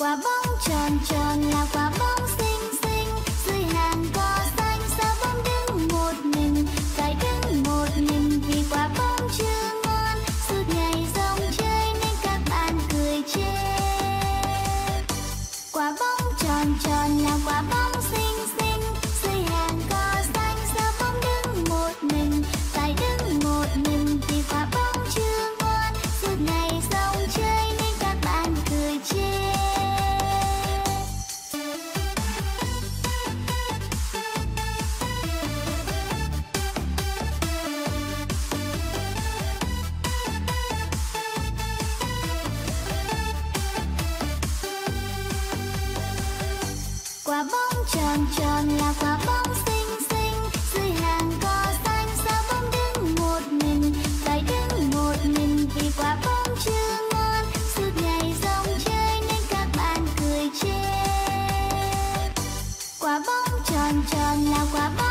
quả bóng tròn tròn là quả bóng xinh xinh. Dưới hàng cỏ xanh sao bóng đứng một mình. Phải đứng một mình vì quả bóng chưa ngon. Suốt ngày rong chơi nên các bạn cười chê. Quả bóng tròn tròn là quả bóng quả bóng tròn tròn là quả bóng xinh xinh. Dưới hàng cỏ xanh, sao bóng đứng một mình? Phải đứng một mình vì quả bóng chưa ngon. Suốt ngày rong chơi nên các bạn cười chê. Quả bóng tròn tròn là quả bóng